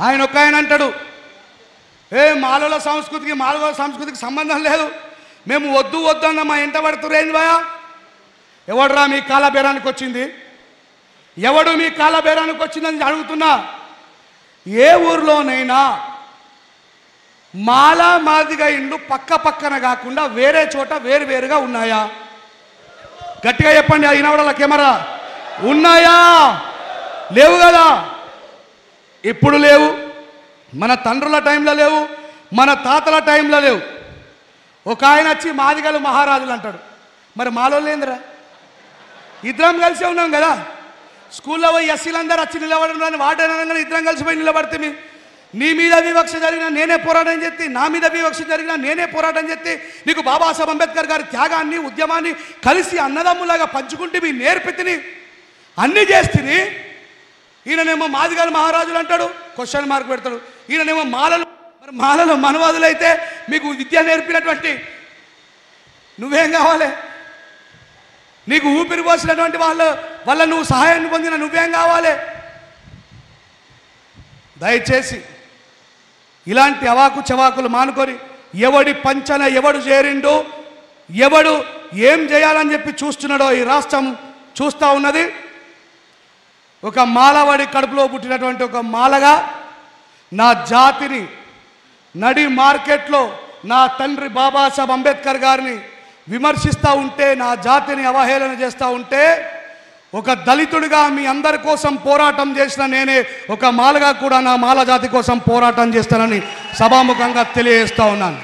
ఆయన ఒక ఆయన అంటాడు ఏ మాలల సంస్కృతికి మాలల సంస్కృతికి సంబంధం లేదు. మేము వద్దు వద్దు అన్న మా ఇంట పడుతురు ఏంది భయ ఎవడురా మీ కాల బేరానికి వచ్చింది? ఎవడు మీ కాల బేరానికి వచ్చిందని అడుగుతున్నా? ఏ ఊర్లోనైనా మాల మాదిగా ఇండ్లు పక్క పక్కన కాకుండా వేరే చోట వేరు వేరుగా ఉన్నాయా? గట్టిగా చెప్పండి ఆ ఇనవడల కెమెరా. ఉన్నాయా? లేవు కదా? ఇప్పుడు లేవు? మన తండ్రుల టైంలో లేవు మన తాతల టైంలో లేవు. ఒక ఆయన వచ్చి మాదిగలు మహారాజులు అంటాడు. మరి మాలో లేదురా ఇద్దరం కలిసే ఉన్నాం కదా. స్కూల్లో పోయి ఎస్సీలందరూ వచ్చి నిలబడడం వాడనగానే ఇద్దరం కలిసిపోయి నిలబడితే మీ- నీ మీద వివక్ష జరిగినా నేనే పోరాటం చేస్తే నా మీద వివక్ష జరిగినా నేనే పోరాటం చేస్తే నీకు బాబాసాహెబ్ అంబేద్కర్ గారి త్యాగాన్ని ఉద్యమాన్ని కలిసి అన్నదమ్ములాగా పంచుకుంటే మీ నేర్పితిని. అన్నీ చేస్తుంది ఈయననేమో మాదిగారు మహారాజులు అంటాడు? క్వశ్చన్ మార్క్ పెడతాడు. ఈయననేమో మాలలు మరి మాలలు మనవాదులు అయితే మీకు విద్య నేర్పినటువంటి నువ్వేం కావాలి? నీకు ఊపిరి పోసినటువంటి వాళ్ళ వల్ల నువ్వు సహాయాన్ని పొందిన నువ్వేం కావాలి? దయచేసి ఇలాంటి అవాకు చవాకులు మానుకొని ఎవడి పంచన ఎవడు చేరిండు ఎవడు ఏం చేయాలని చెప్పి చూస్తున్నాడో ఈ రాష్ట్రం చూస్తూ ఉన్నది. ఒక మాలవాడి కడుపులో పుట్టినటువంటి ఒక మాలగా నా జాతిని నడి మార్కెట్లో నా తండ్రి బాబాసాహెబ్ అంబేద్కర్ గారిని విమర్శిస్తూ ఉంటే నా జాతిని అవహేళన చేస్తూ ఉంటే ఒక దళితుడిగా మీ అందరి కోసం పోరాటం చేసిన నేనే ఒక మాలగా కూడా నా మాల జాతి కోసం పోరాటం చేస్తానని సభాముఖంగా తెలియజేస్తూ ఉన్నాను.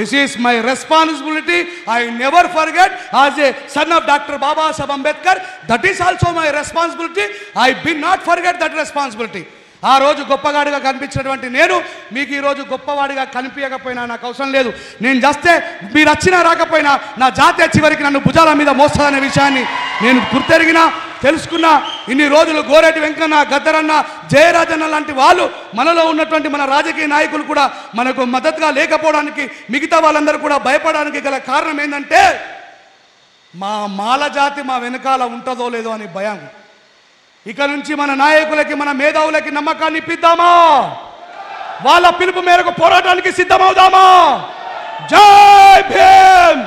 This is my responsibility I never forget as a son of doctor Babasaheb Ambedkar that is also my responsibility I be not forget that responsibility ఆ రోజు గొప్పగాడిగా కనిపించినటువంటి నేను మీకు ఈరోజు గొప్పవాడిగా కనిపించకపోయినా నాకు అవసరం లేదు. నేను చేస్తే మీరు వచ్చినా రాకపోయినా నా జాతీయ చివరికి నన్ను భుజాల మీద మోస్తుందనే విషయాన్ని నేను గుర్తెరిగినా. తెలుసుకున్నా ఇన్ని రోజులు గోరెటి వెంకన్న గద్దరన్న జయరాజన్న లాంటి వాళ్ళు మనలో ఉన్నటువంటి మన రాజకీయ నాయకులు కూడా మనకు మద్దతుగా లేకపోవడానికి మిగతా వాళ్ళందరూ కూడా భయపడడానికి గల కారణం ఏంటంటే మా మాల జాతి మా వెనకాల ఉంటుందో లేదో అని భయం. ఇక నుంచి మన నాయకులకి మన మేధావులకి నమ్మకాన్ని ఇప్పిద్దామా? వాళ్ళ పిలుపు మేరకు పోరాటానికి సిద్ధమవుదామా? జై భీమ్!